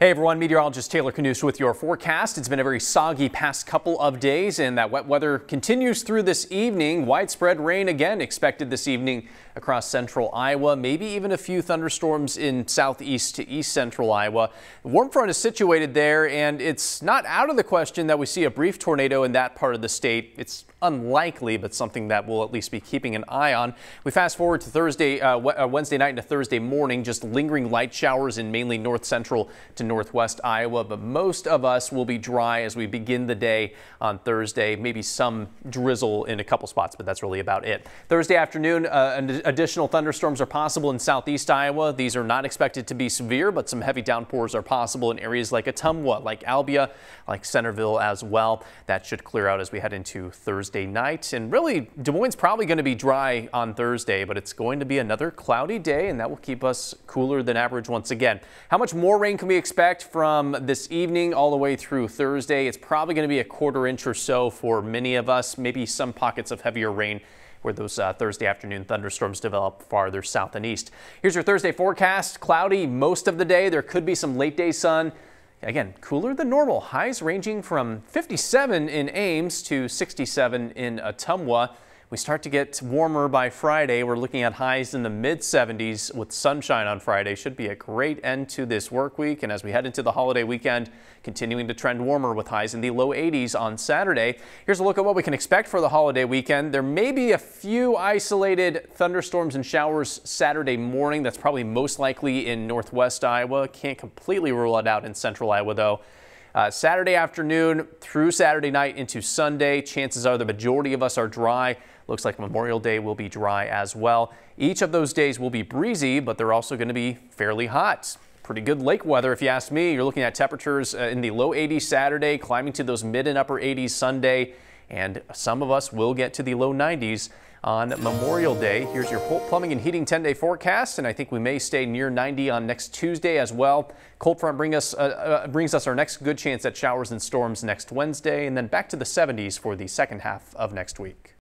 Hey everyone, meteorologist Taylor Knust with your forecast. It's been a very soggy past couple of days and that wet weather continues through this evening. Widespread rain again expected this evening across central Iowa, maybe even a few thunderstorms in southeast to east central Iowa. The warm front is situated there and it's not out of the question that we see a brief tornado in that part of the state. It's unlikely, but something that we'll at least be keeping an eye on. We fast forward to Thursday, uh, uh Wednesday night into Thursday morning, just lingering light showers in mainly north central to northwest Iowa, but most of us will be dry as we begin the day on Thursday. Maybe some drizzle in a couple spots, but that's really about it. Thursday afternoon, uh, additional thunderstorms are possible in southeast Iowa. These are not expected to be severe, but some heavy downpours are possible in areas like Ottumwa, like Albia, like Centerville as well. That should clear out as we head into Thursday night. And really, Des Moines probably going to be dry on Thursday, but it's going to be another cloudy day, and that will keep us cooler than average once again. How much more rain can we expect? Expect from this evening all the way through Thursday. It's probably going to be a quarter inch or so for many of us, maybe some pockets of heavier rain where those uh, Thursday afternoon thunderstorms develop farther south and east. Here's your Thursday forecast. Cloudy most of the day. There could be some late day sun. Again, cooler than normal. Highs ranging from 57 in Ames to 67 in Ottumwa. We start to get warmer by Friday. We're looking at highs in the mid 70s with sunshine on Friday. Should be a great end to this work week. And as we head into the holiday weekend, continuing to trend warmer with highs in the low 80s on Saturday. Here's a look at what we can expect for the holiday weekend. There may be a few isolated thunderstorms and showers Saturday morning. That's probably most likely in northwest Iowa. Can't completely rule it out in central Iowa though. Uh, Saturday afternoon through Saturday night into Sunday, chances are the majority of us are dry. Looks like Memorial Day will be dry as well. Each of those days will be breezy, but they're also going to be fairly hot. Pretty good lake weather if you ask me. You're looking at temperatures uh, in the low 80s Saturday, climbing to those mid and upper 80s Sunday, and some of us will get to the low 90s on Memorial Day. Here's your plumbing and heating 10-day forecast, and I think we may stay near 90 on next Tuesday as well. Cold front bring us, uh, uh, brings us our next good chance at showers and storms next Wednesday, and then back to the 70s for the second half of next week.